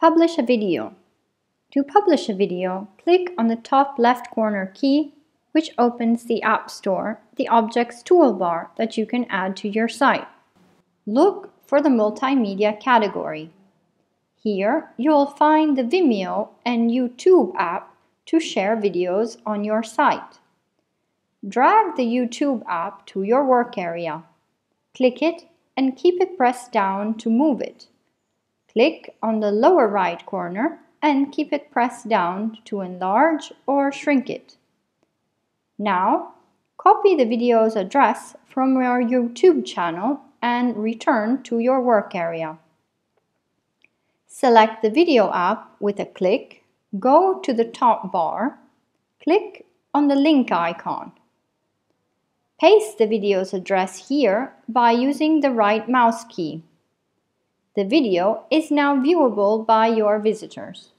Publish a video. To publish a video, click on the top left corner key, which opens the App Store, the Objects toolbar that you can add to your site. Look for the Multimedia category. Here, you'll find the Vimeo and YouTube app to share videos on your site. Drag the YouTube app to your work area. Click it and keep it pressed down to move it. Click on the lower right corner and keep it pressed down to enlarge or shrink it. Now, copy the video's address from your YouTube channel and return to your work area. Select the video app with a click, go to the top bar, click on the link icon. Paste the video's address here by using the right mouse key. The video is now viewable by your visitors.